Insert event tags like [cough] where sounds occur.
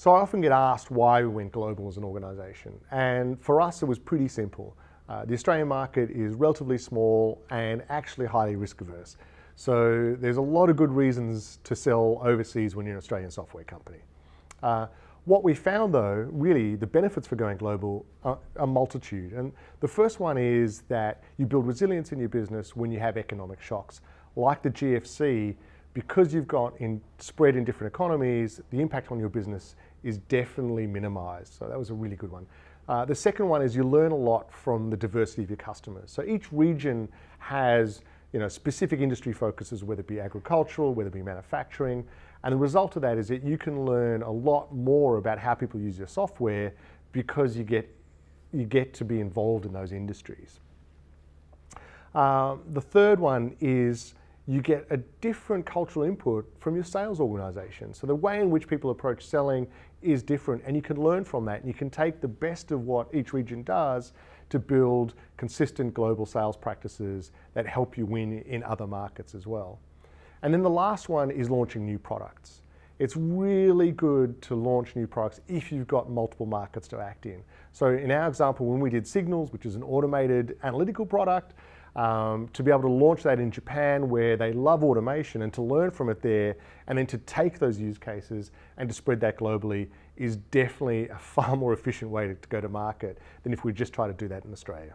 So I often get asked why we went global as an organisation, and for us it was pretty simple. Uh, the Australian market is relatively small and actually highly risk averse. So there's a lot of good reasons to sell overseas when you're an Australian software company. Uh, what we found though, really, the benefits for going global are a multitude. And the first one is that you build resilience in your business when you have economic shocks. Like the GFC, because you've got in spread in different economies, the impact on your business is definitely minimized. So that was a really good one. Uh, the second one is you learn a lot from the diversity of your customers. So each region has you know, specific industry focuses, whether it be agricultural, whether it be manufacturing. And the result of that is that you can learn a lot more about how people use your software because you get, you get to be involved in those industries. Uh, the third one is you get a different cultural input from your sales organization. So the way in which people approach selling is different and you can learn from that and you can take the best of what each region does to build consistent global sales practices that help you win in other markets as well. And then the last one is launching new products. It's really good to launch new products if you've got multiple markets to act in. So in our example, when we did Signals, which is an automated analytical product, um, to be able to launch that in Japan where they love automation and to learn from it there and then to take those use cases and to spread that globally is definitely a far [laughs] more efficient way to, to go to market than if we just try to do that in Australia.